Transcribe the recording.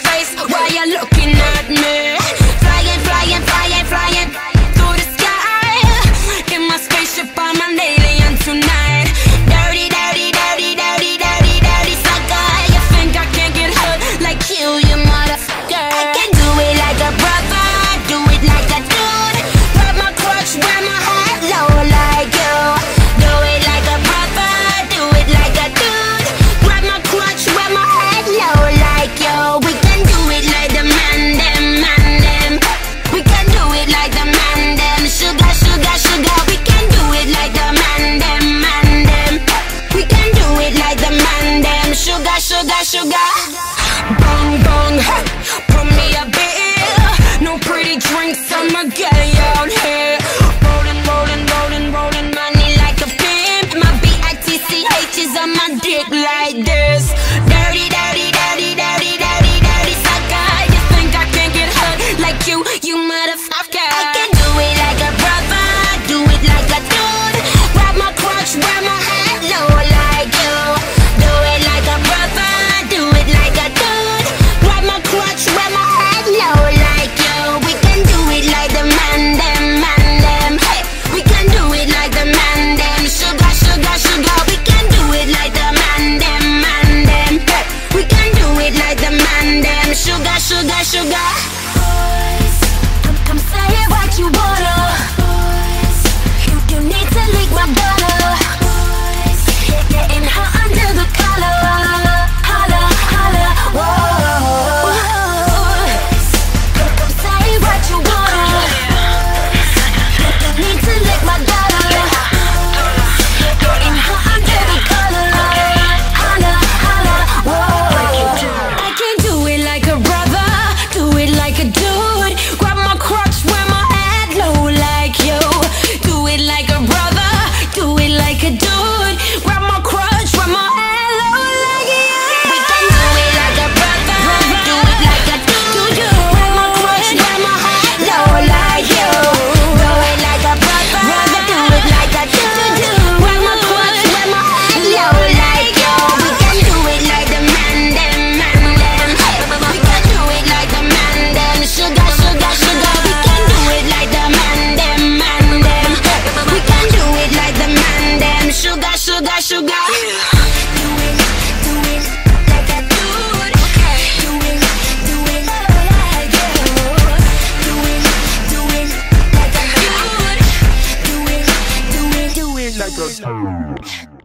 face. Why you looking at me? Again. sugar, sugar, sugar. Boys, come, come say what you want. Tales.